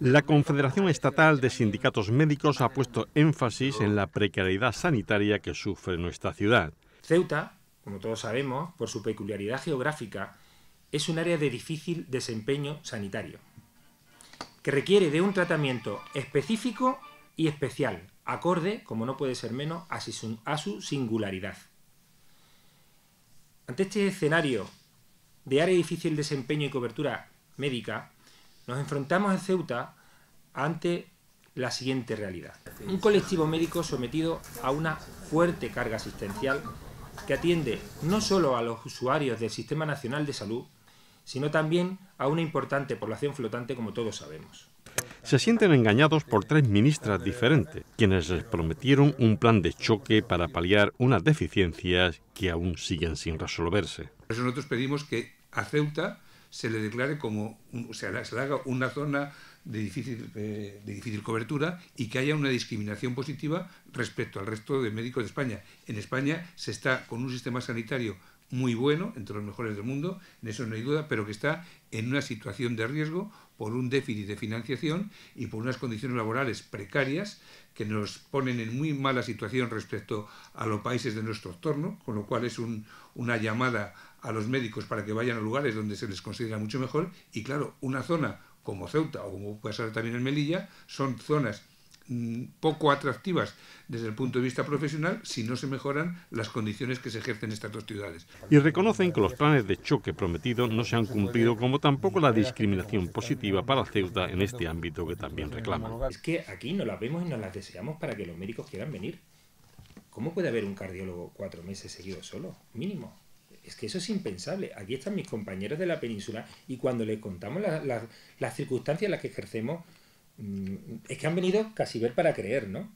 La Confederación Estatal de Sindicatos Médicos ha puesto énfasis en la precariedad sanitaria que sufre nuestra ciudad. Ceuta, como todos sabemos, por su peculiaridad geográfica, es un área de difícil desempeño sanitario, que requiere de un tratamiento específico y especial, acorde, como no puede ser menos, a su, singularidad. Ante este escenario de área de difícil desempeño y cobertura médica, nos enfrentamos en Ceuta ante la siguiente realidad. Un colectivo médico sometido a una fuerte carga asistencial que atiende no solo a los usuarios del Sistema Nacional de Salud, sino también a una importante población flotante como todos sabemos. Se sienten engañados por tres ministras diferentes, quienes les prometieron un plan de choque para paliar unas deficiencias que aún siguen sin resolverse. Por eso nosotros pedimos que a Ceuta se le declare como, o sea, se le haga una zona de difícil, de difícil cobertura y que haya una discriminación positiva respecto al resto de médicos de España. En España se está con un sistema sanitario muy bueno, entre los mejores del mundo, en eso no hay duda, pero que está en una situación de riesgo por un déficit de financiación y por unas condiciones laborales precarias que nos ponen en muy mala situación respecto a los países de nuestro entorno, con lo cual es una llamada a los médicos para que vayan a lugares donde se les considera mucho mejor y claro, una zona como Ceuta o como puede ser también en Melilla son zonas Mm, poco atractivas desde el punto de vista profesional si no se mejoran las condiciones que se ejercen en estas dos ciudades. Y reconocen que los planes de choque prometidos no se han cumplido, como tampoco la discriminación positiva para Ceuta en este ámbito que también reclaman. Es que aquí nos las vemos y nos las deseamos para que los médicos quieran venir. ¿Cómo puede haber un cardiólogo cuatro meses seguidos solo? Mínimo. Es que eso es impensable. Aquí están mis compañeros de la península y cuando les contamos las circunstancias en las que ejercemos, Mm, es que han venido casi ver para creer, ¿no?